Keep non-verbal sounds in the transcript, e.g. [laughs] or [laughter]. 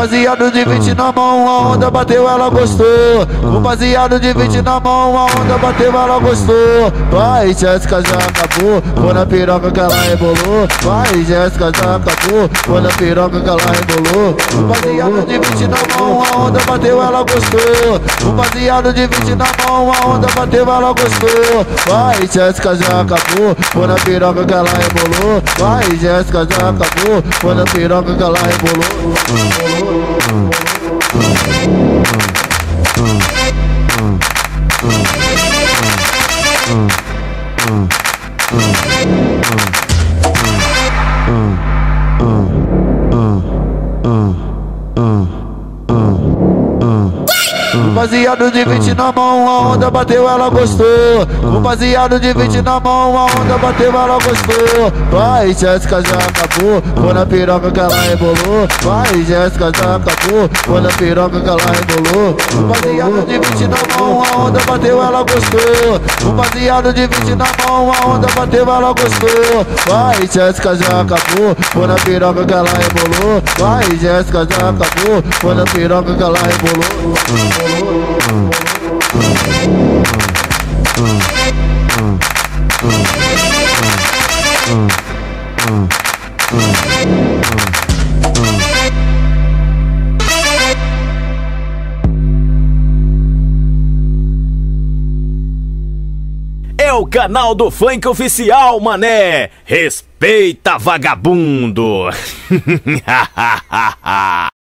baseado de 20 na mão, a onda bateu, ela gostou. O baseado de 20 na mão, a onda bateu, ela gostou. Vai, Jéssica já acabou. Foi na piroca que ela rebolou. Vai, Jéssica já acabou. Foi na piroca que ela rebolou. O baseado de 20 na mão, a onda bateu, ela gostou. O baseado de 20 na mão, a onda bateu, ela gostou. Vai, Jéssica já acabou. Foi na piroca que ela rebolou. Vai, Jéssica já acabou. Foi na piroca que ela rebolou. Uh. Baseado de 20 na mão, a onda bateu, ela gostou. O baseado de 20 na mão, a onda bateu, ela gostou. Vai, Jéssica já acabou. Foi na piroca que ela rebolou. Vai, Jéssica já acabou. Foi na piroca que ela rebolou. O baseado de 20 na mão, a onda bateu, ela gostou. O baseado de 20 na mão, a onda bateu, ela gostou. Vai, Jéssica já acabou. Foi na piroca que ela rebolou. Vai, Jéssica já acabou. Foi na piroca que ela rebolou. É o canal do Funk Oficial, mané! Respeita, vagabundo! [laughs]